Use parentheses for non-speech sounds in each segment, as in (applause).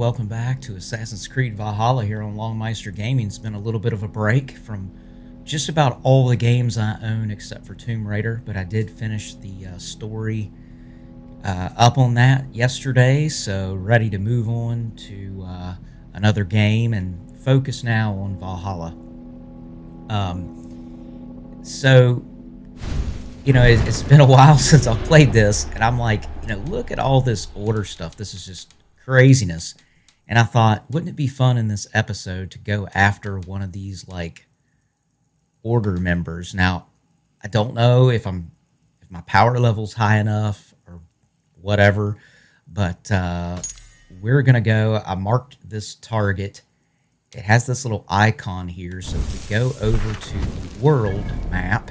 welcome back to Assassin's Creed Valhalla here on Longmeister Gaming. It's been a little bit of a break from just about all the games I own except for Tomb Raider, but I did finish the uh, story uh, up on that yesterday, so ready to move on to uh, another game and focus now on Valhalla. Um, so, you know, it, it's been a (laughs) while since I've played this, and I'm like, you know, look at all this order stuff. This is just craziness. And I thought, wouldn't it be fun in this episode to go after one of these like order members? Now, I don't know if I'm if my power level's high enough or whatever, but uh, we're gonna go. I marked this target. It has this little icon here, so if we go over to the world map,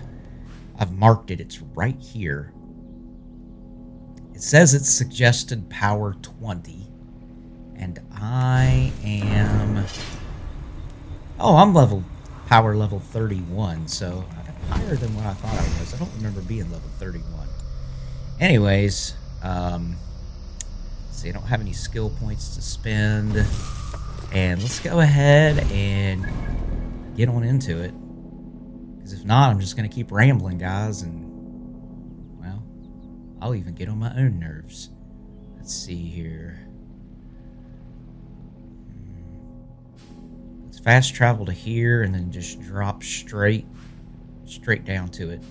I've marked it. It's right here. It says it's suggested power 20 and I am. Oh, I'm level power level 31, so I'm higher than what I thought I was. I don't remember being level 31. Anyways, um, see, I don't have any skill points to spend, and let's go ahead and get on into it. Because if not, I'm just gonna keep rambling, guys, and well, I'll even get on my own nerves. Let's see here. Fast travel to here and then just drop straight straight down to it.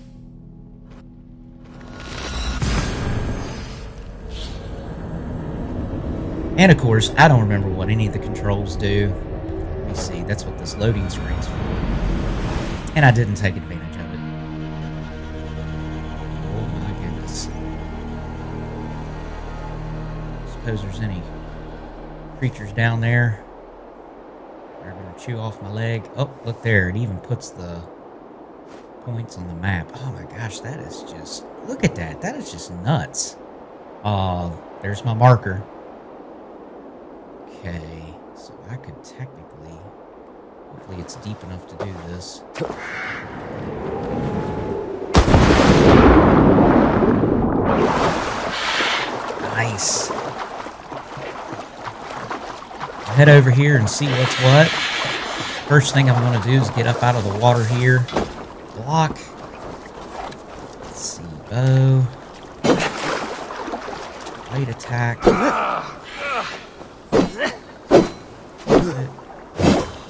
And of course, I don't remember what any of the controls do. Let me see, that's what this loading screen's for. And I didn't take advantage of it. Oh my goodness. Suppose there's any creatures down there chew off my leg. Oh, look there. It even puts the points on the map. Oh my gosh, that is just... Look at that. That is just nuts. Uh, there's my marker. Okay, so I could technically... Hopefully it's deep enough to do this. Nice. head over here and see what's what. First thing I'm going to do is get up out of the water here. Block. Let's see, bow. Light attack.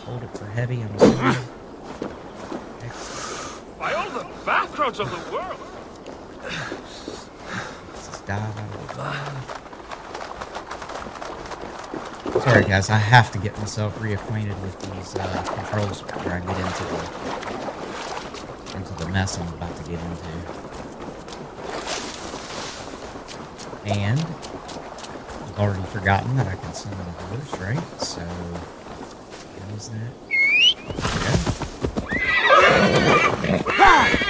Hold it for heavy, I'm assuming. By all the bathrobes of the world! Let's just dive out of the water. Sorry guys, I have to get myself reacquainted with these uh, controls before I get into the into the mess I'm about to get into. And I've already forgotten that I can summon a horse, right? So how is that?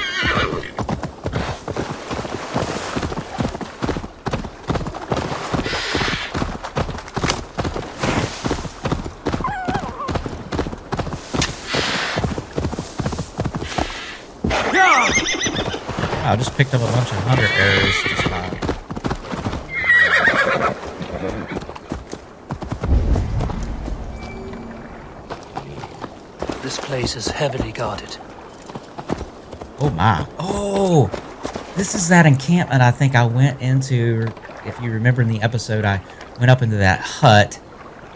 I just picked up a bunch of hunter arrows just by... This place is heavily guarded. Oh my. Oh! This is that encampment I think I went into. If you remember in the episode, I went up into that hut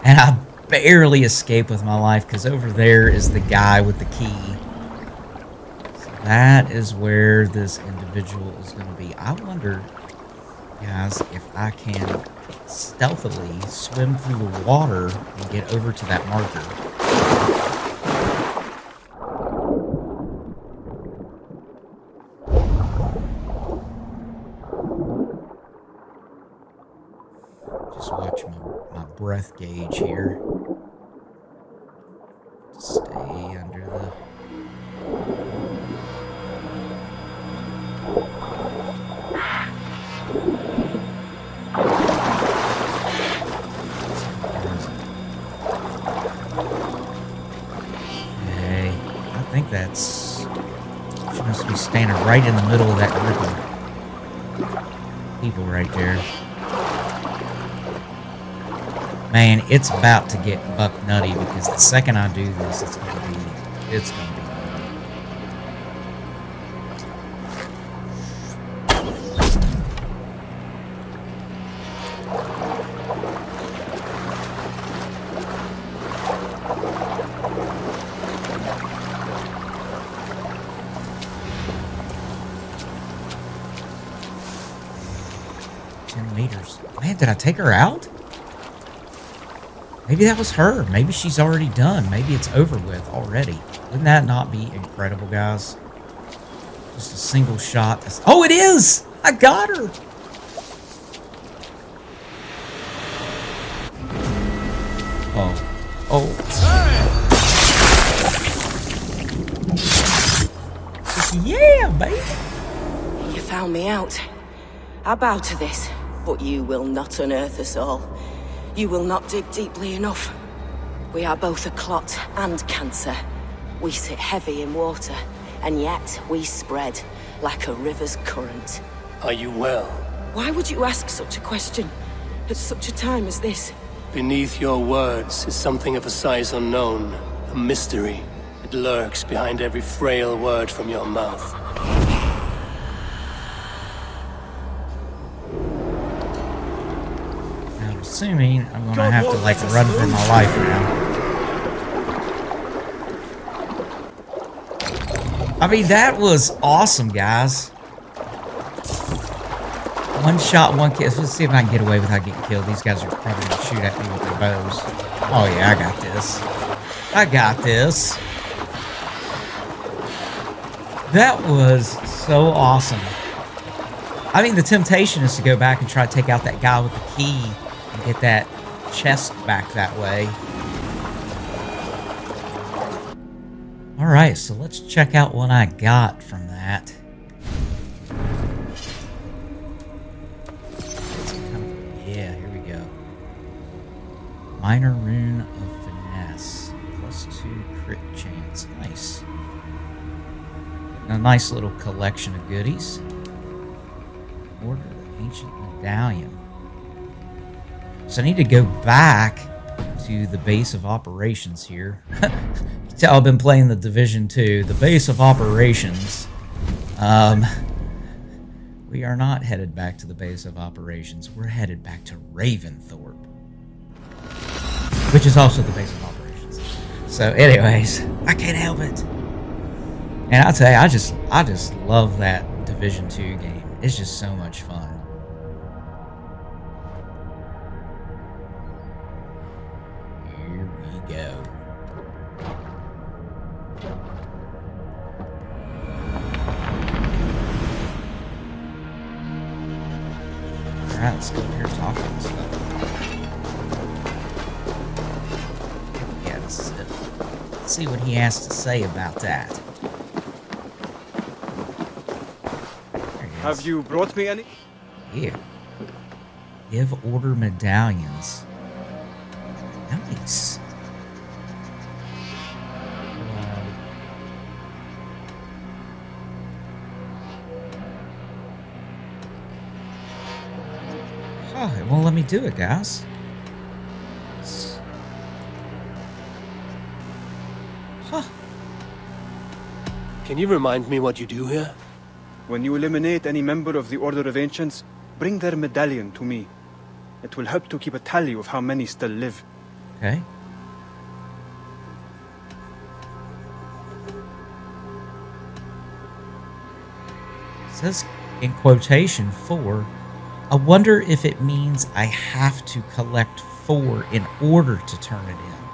and I barely escaped with my life because over there is the guy with the key. So That is where this individual is going to be. I wonder, guys, if I can stealthily swim through the water and get over to that marker. Just watch my, my breath gauge here. right in the middle of that group of people right there. Man, it's about to get buck nutty because the second I do this, it's going to be, it's going 10 meters. Man, did I take her out? Maybe that was her. Maybe she's already done. Maybe it's over with already. Wouldn't that not be incredible, guys? Just a single shot. That's oh, it is! I got her! Oh. Oh. Yeah, baby! You found me out. I bow to this? But you will not unearth us all. You will not dig deeply enough. We are both a clot and cancer. We sit heavy in water, and yet we spread like a river's current. Are you well? Why would you ask such a question at such a time as this? Beneath your words is something of a size unknown, a mystery. It lurks behind every frail word from your mouth. Assuming I'm gonna have to like run for my life now. I mean, that was awesome, guys. One shot, one kill. Let's see if I can get away without getting killed. These guys are probably gonna shoot at me with their bows. Oh yeah, I got this. I got this. That was so awesome. I mean, the temptation is to go back and try to take out that guy with the key and get that chest back that way. All right, so let's check out what I got from that. Yeah, here we go. Minor rune of finesse, plus two crit chance. Nice. A nice little collection of goodies. Order the ancient medallion. So I need to go back to the base of operations here. (laughs) Tell I've been playing the Division 2, the base of operations. Um, we are not headed back to the base of operations. We're headed back to Ravensthorpe, which is also the base of operations. So, anyways, I can't help it. And I'll tell you, I just, I just love that Division 2 game. It's just so much fun. Has to say about that. Have you brought me any? Here. Give order medallions. Nice. Uh, Oh, it won't let me do it, guys. Huh. Can you remind me what you do here? When you eliminate any member of the Order of Ancients, bring their medallion to me. It will help to keep a tally of how many still live. Okay. It says in quotation four. I wonder if it means I have to collect four in order to turn it in.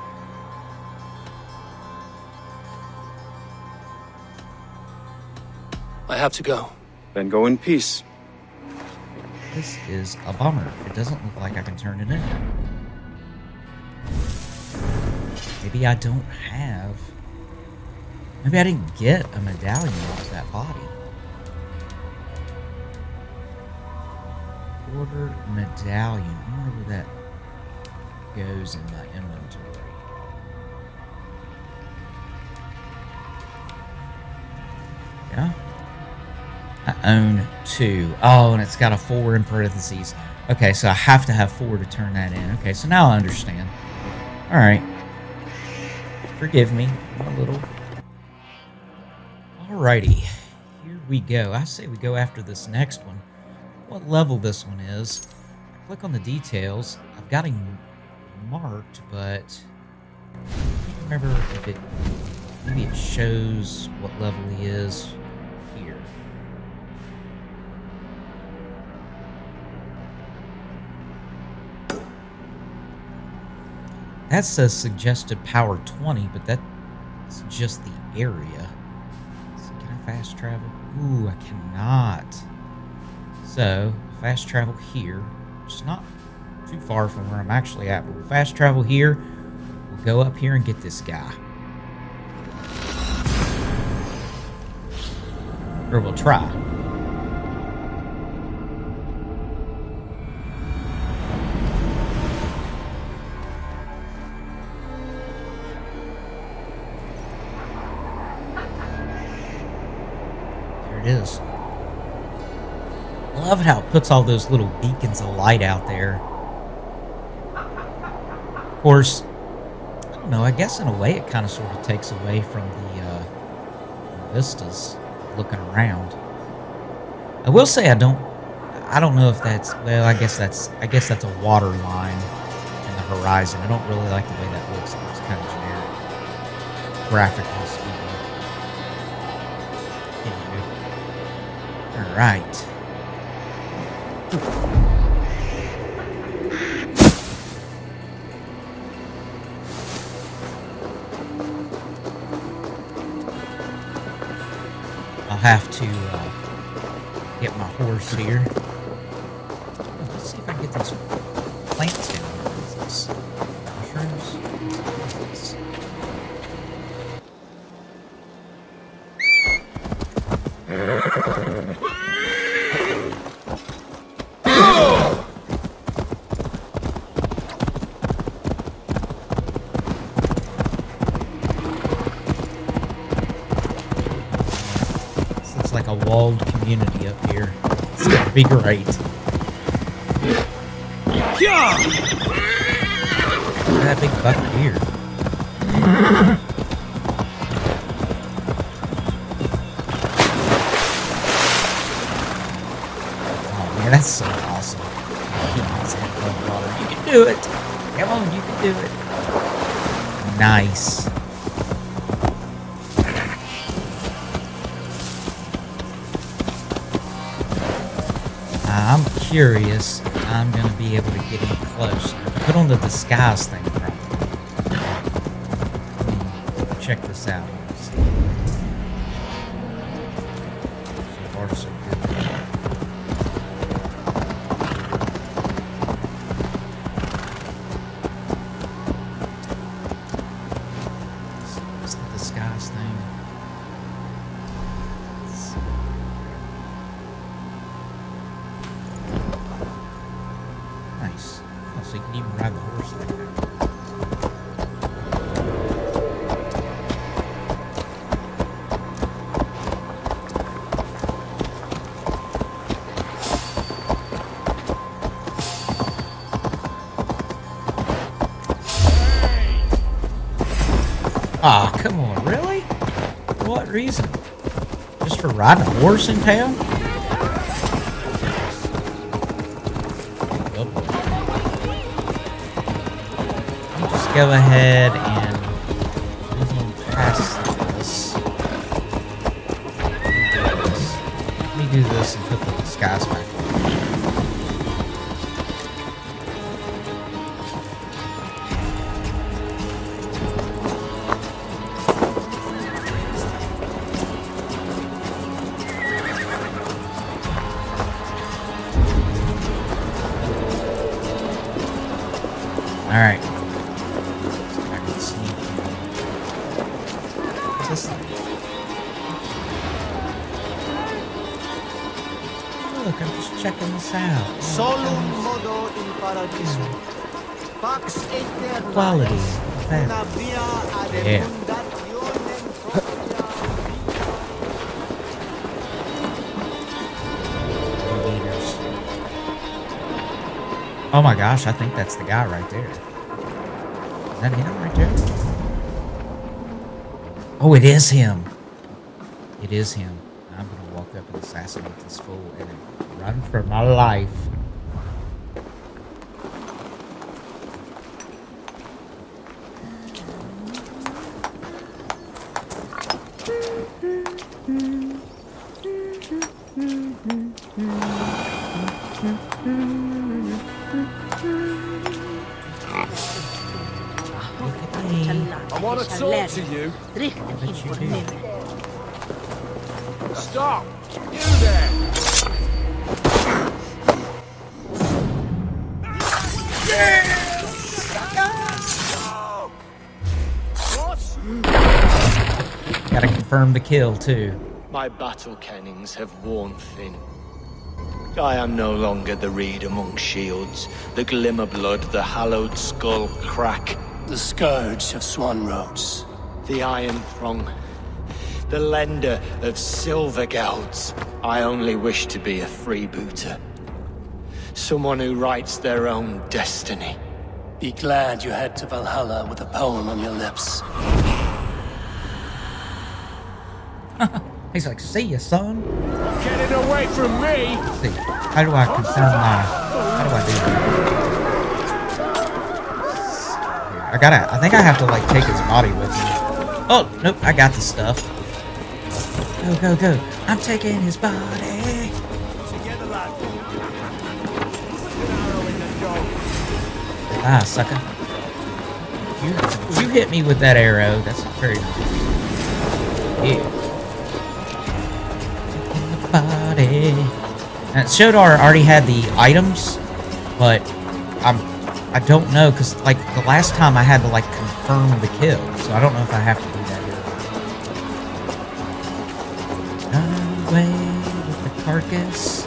I have to go. Then go in peace. This is a bummer. It doesn't look like I can turn it in. Maybe I don't have. Maybe I didn't get a medallion off that body. Order medallion. I wonder where that goes in my own two. Oh, and it's got a four in parentheses. Okay, so I have to have four to turn that in. Okay, so now I understand. Alright. Forgive me. A little... Alrighty. Here we go. I say we go after this next one. What level this one is. Click on the details. I've got him marked, but... I can't remember if it... Maybe it shows what level he is That says suggested power 20, but that's just the area. So can I fast travel? Ooh, I cannot. So, fast travel here. It's not too far from where I'm actually at, but we'll fast travel here. We'll go up here and get this guy. Or we'll try. Is. I love how it puts all those little beacons of light out there. Of course, I don't know, I guess in a way it kind of sort of takes away from the uh, vistas looking around. I will say I don't I don't know if that's well, I guess that's I guess that's a water line in the horizon. I don't really like the way that looks. It looks kind of generic. Graphically speaking. Alright. I'll have to uh, get my horse here. Looks like a walled community up here. It's gonna be great. At that big bucket here. Do it. Come on, you can do it. Nice. I'm curious I'm going to be able to get in close. Put on the disguise thing. Check this out. Reason? Just for riding a horse in town? Just go ahead Alright. I can sneak in. What's? Look, I'm just checking this out. Solum modo in paradiso. Hmm. Pax aeterna Quality. una via ad Yeah. Oh my gosh, I think that's the guy right there. Is that him right there? Oh, it is him. It is him. I'm gonna walk up and assassinate this fool and run for my life. I want to talk to you. Bet you do. Stop! You there! What? Gotta confirm the kill too. My battle kennings have worn thin. I am no longer the reed among shields, the glimmer blood, the hallowed skull crack, The scourge of Swan Roads. the iron throng, the lender of silver gelds. I only wish to be a freebooter. Someone who writes their own destiny. Be glad you head to Valhalla with a poem on your lips. (laughs) He's like, see ya, son. Get it away from me! See, how do I confirm my? How do I do that? I gotta. I think I have to like take his body with me. Oh nope, I got the stuff. Go go go! I'm taking his body. Ah, sucker. You you hit me with that arrow. That's very nice. Yeah. Body. And Shodar already had the items, but I'm I don't know because like the last time I had to like confirm the kill, so I don't know if I have to do that here. Away with the carcass.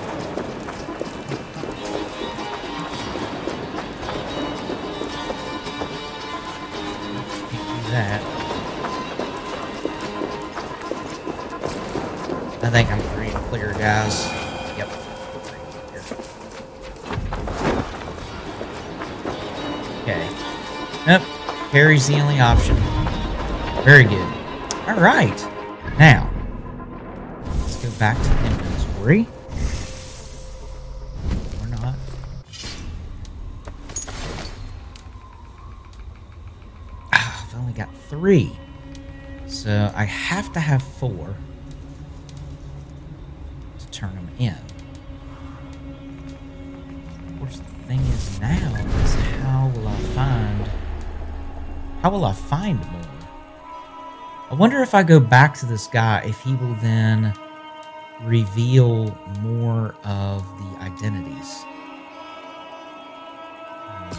The only option. Very good. Alright. Now, let's go back to the inventory. Or not. Ah, I've only got three. So I have to have four to turn them in. Of course, the thing is now is how will I find how will I find more? I wonder if I go back to this guy if he will then reveal more of the identities. Hmm.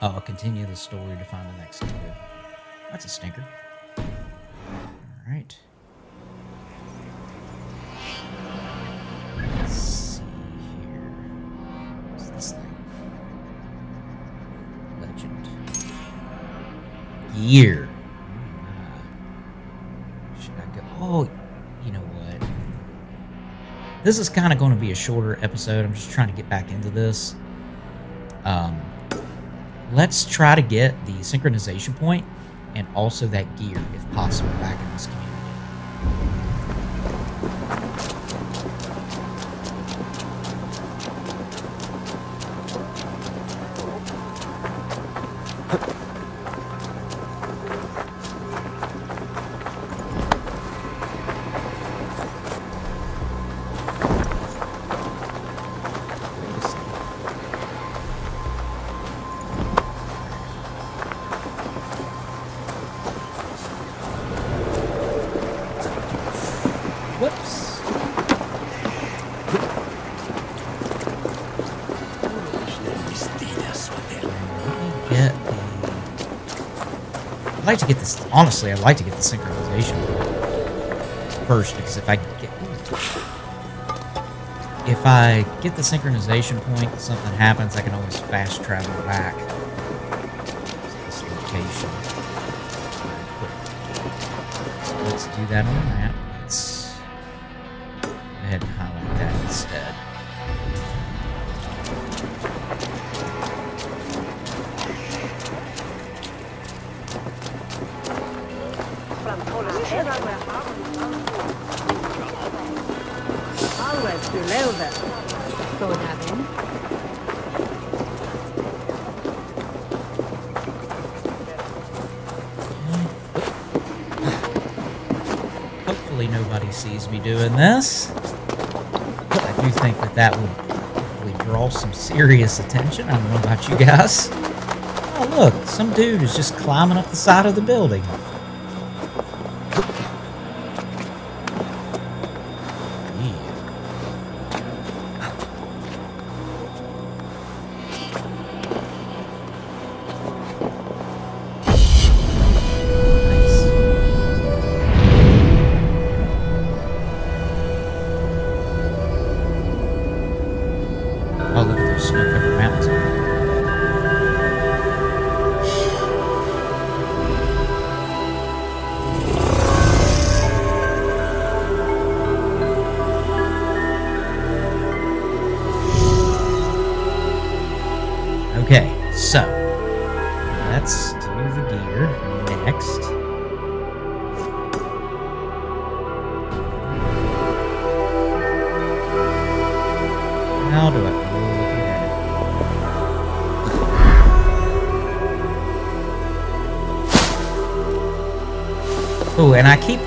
Oh, I'll continue the story to find the next clue. That's a stinker. Year. Uh, should I go? Oh, you know what? This is kind of going to be a shorter episode. I'm just trying to get back into this. Um, let's try to get the synchronization point and also that gear, if possible, back in this community. Like to get this. Honestly, I'd like to get the synchronization first because if I get. If I get the synchronization point, something happens, I can always fast travel back this location. let's do that on the map. Let's go ahead and highlight that sees me doing this. I do think that that would probably draw some serious attention. I don't know about you guys. Oh, look, some dude is just climbing up the side of the building.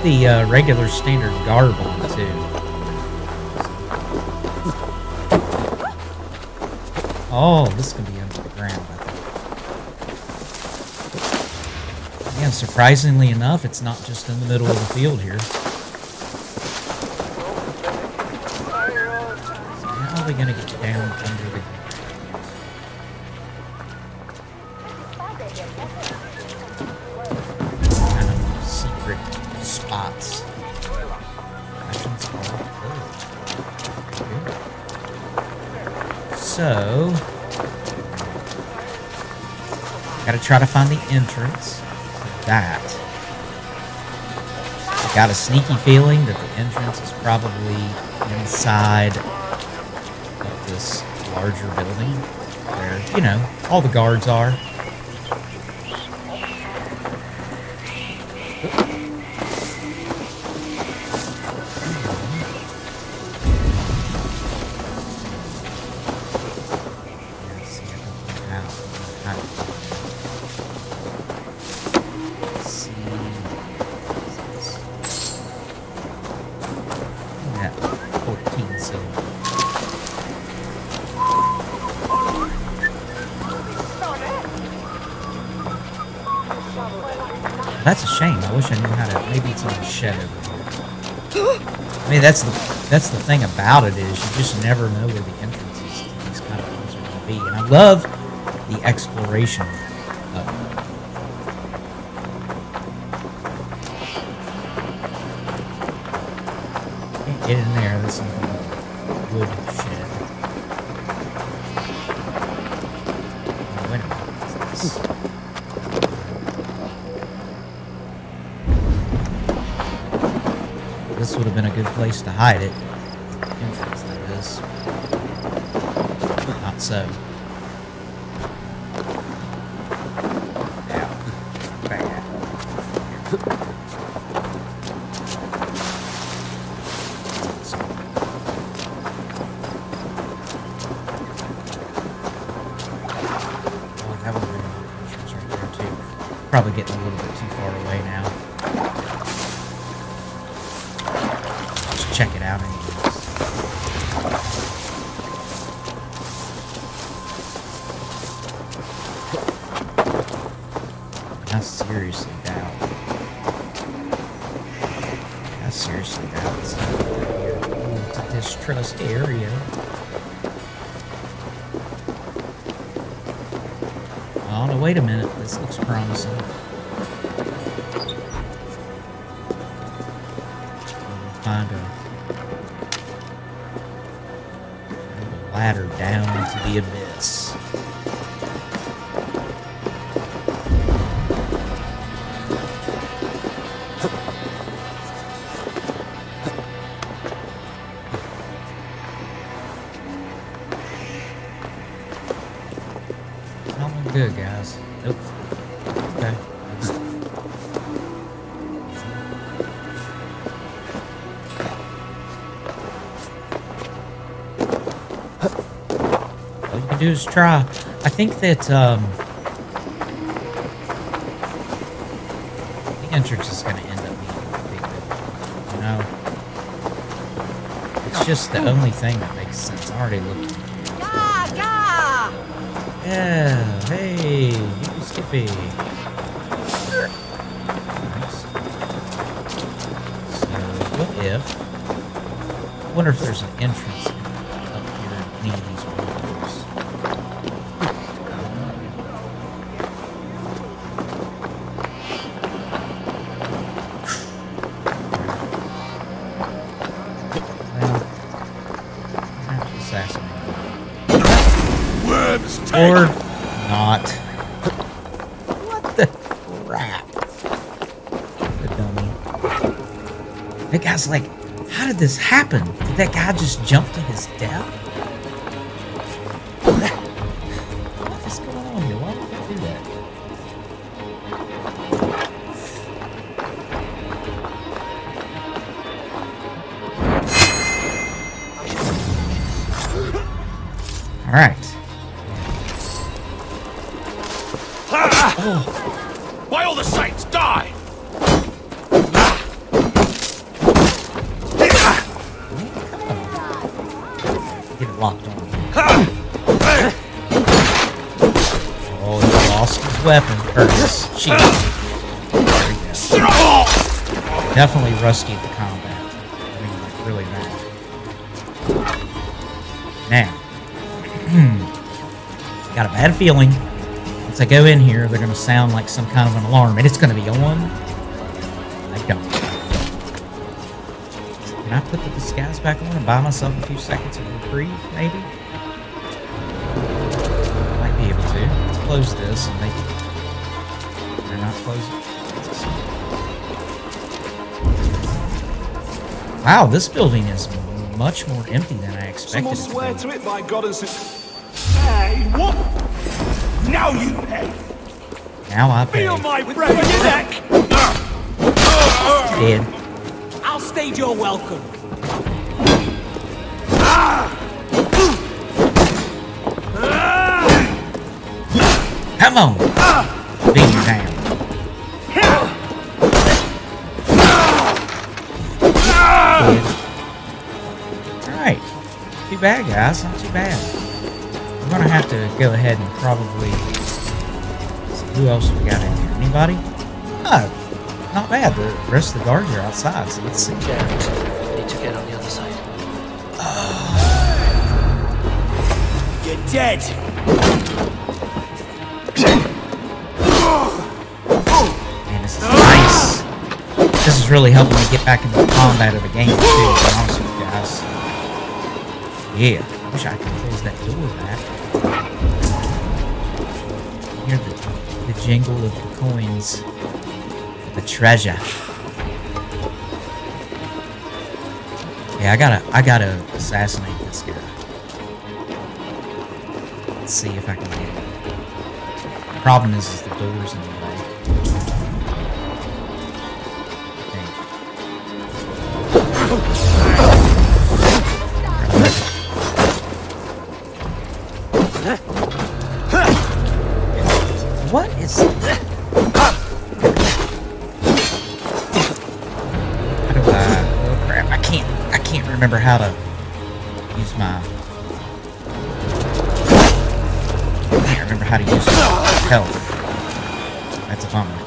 The uh, regular standard garb on too. Oh, this can be under the ground. I think. Yeah, surprisingly enough, it's not just in the middle of the field here. So how are we gonna get down under So, gotta try to find the entrance to that. I got a sneaky feeling that the entrance is probably inside of this larger building where, you know, all the guards are. That's the that's the thing about it is you just never know where the entrances to these kind of things are going to be, and I love the exploration of it. Get in there. This is a wood place to hide it. Distrust area. Oh, no, wait a minute. This looks promising. We'll find a, a ladder down into the abyss. Do is try. I think that um, the entrance is going to end up being a big building, you know. It's just the only thing that makes sense. I already looked. Yeah, yeah. Yeah, hey, you Skippy. Nice. So, what if... I wonder if there's an entrance Or not. What the crap? The dummy. That guy's like, how did this happen? Did that guy just jump to locked on. Oh, he lost his weapon, we go. Definitely rusty at the combat. I mean, really bad. Now, (clears throat) got a bad feeling. Once I go in here, they're going to sound like some kind of an alarm, and it's going to be on. Can I put the disguise back on and buy myself a few seconds of reprieve, maybe? Might be able to. Let's close this and make it. Not close it? Wow, this building is much more empty than I expected. Someone swear to it by God and Hey, what? Now you pay! Now I pay. Feel my breath neck! Dead. I'll stage your welcome. Come on. Beat you down. Alright. Too bad, guys. Not too bad. I'm gonna have to go ahead and probably see who else we got in here. Anybody? Ah, not bad. The rest of the guards are outside, so let's see. Jared, need to get on the other side. (sighs) You're dead. Man, this is nice. This is really helping me get back into the combat of the game, too, to be honest with you guys. Yeah. I wish I could close that door back. Hear the, the jingle of the coins. The treasure. Yeah, I gotta, I gotta assassinate this guy. Let's see if I can get him. Problem is, is the door's in the remember how to use my. I can't remember how to use my health. That's a bummer.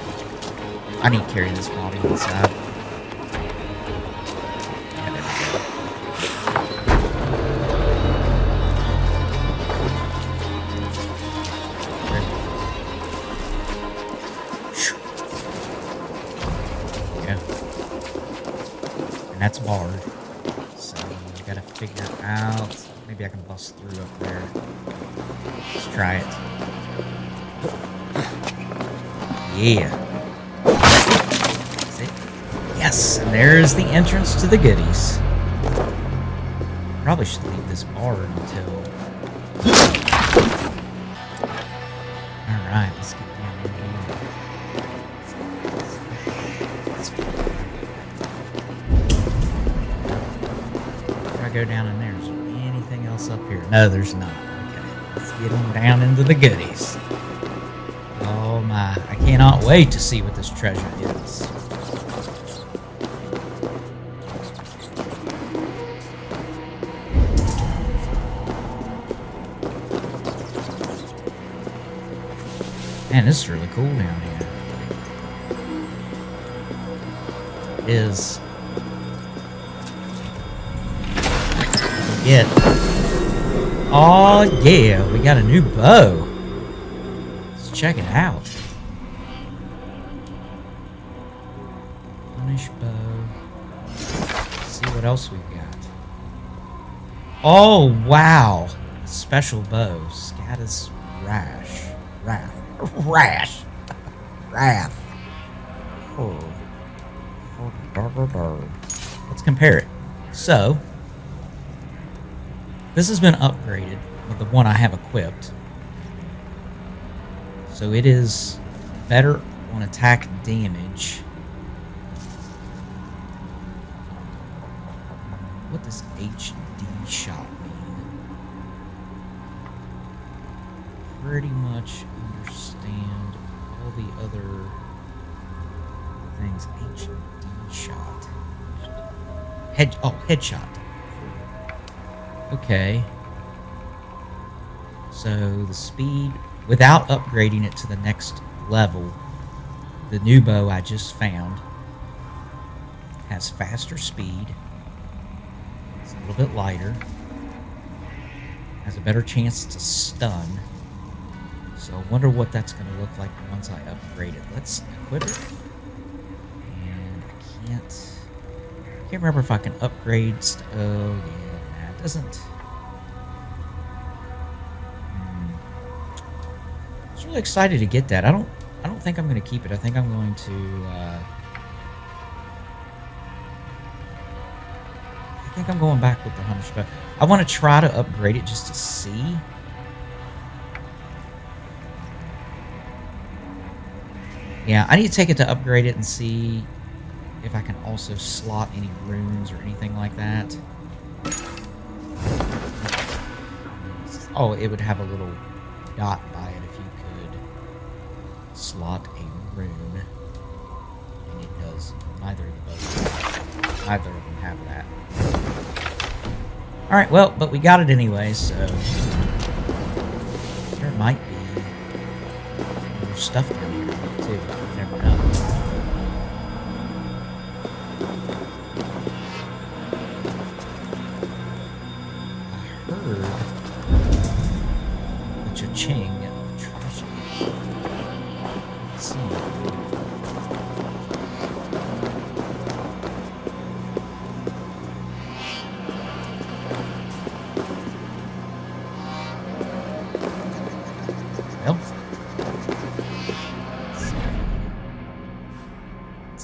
I need to carry this body inside. Yeah. Yes, and there's the entrance to the goodies. Probably should leave this bar until. Alright, let's get down in here. If I go down in there, is there anything else up here? No, there's not. Okay, let's get on down into the goodies. Oh my, cannot wait to see what this treasure is. Man, this is really cool down here. Is get. Oh yeah, we got a new bow. Let's check it out. Else we've got. Oh wow! Special bow, Scatus Rash, Wrath, Rash, Wrath. Let's compare it. So, this has been upgraded with the one I have equipped. So it is better on attack damage. HD shot mean? Pretty much understand all the other things. HD shot. Head oh headshot. Okay. So the speed without upgrading it to the next level, the new bow I just found has faster speed. Little bit lighter. Has a better chance to stun. So I wonder what that's going to look like once I upgrade it. Let's equip it. And I can't... can't remember if I can upgrade... Oh, yeah. It doesn't... Hmm. I was really excited to get that. I don't... I don't think I'm going to keep it. I think I'm going to... Uh, I think I'm going back with the Bow. I want to try to upgrade it just to see. Yeah, I need to take it to upgrade it and see if I can also slot any runes or anything like that. Oh, it would have a little dot by it if you could slot a rune. And it does. Neither of those. Neither of them have that. Alright, well, but we got it anyway, so... There might be stuff down here, too. Never know.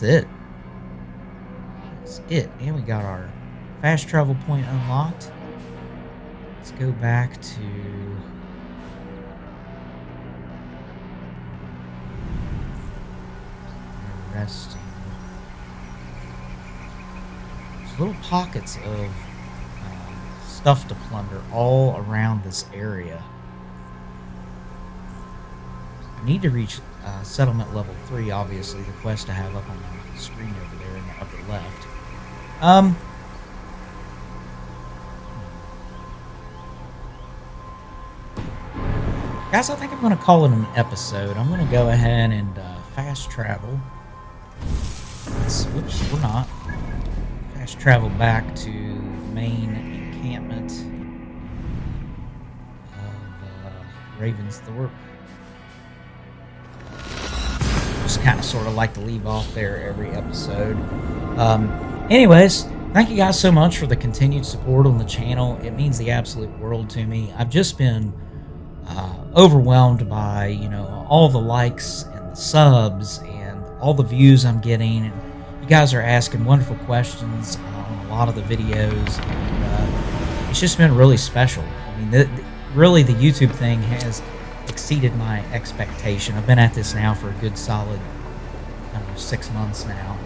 That's it. That's it. And we got our fast travel point unlocked. Let's go back to. Resting. There's little pockets of uh, stuff to plunder all around this area. I need to reach uh, settlement level 3, obviously, the quest I have up on the screen over there in the upper left. Um. Guys, I think I'm going to call it an episode. I'm going to go ahead and uh, fast travel. Let's, whoops, we're not. Fast travel back to main encampment of uh, Ravensthorpe just kind of sort of like to leave off there every episode. Um, anyways, thank you guys so much for the continued support on the channel. It means the absolute world to me. I've just been uh, overwhelmed by you know all the likes and the subs and all the views I'm getting, and you guys are asking wonderful questions on a lot of the videos, and uh, it's just been really special. I mean, the, the- really, the YouTube thing has exceeded my expectation. I've been at this now for a good solid, I don't know, six months now,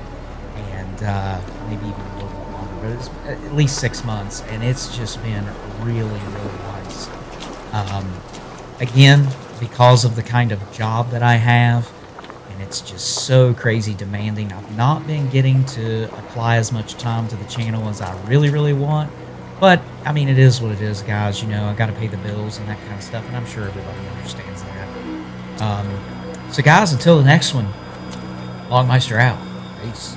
and uh, maybe even a little bit longer, but it's at least six months, and it's just been really, really nice. Um, again, because of the kind of job that I have, and it's just so crazy demanding. I've not been getting to apply as much time to the channel as I really, really want. But I mean, it is what it is, guys. You know, I got to pay the bills and that kind of stuff, and I'm sure everybody understands that. Um, So, guys, until the next one, Longmeister out. Peace.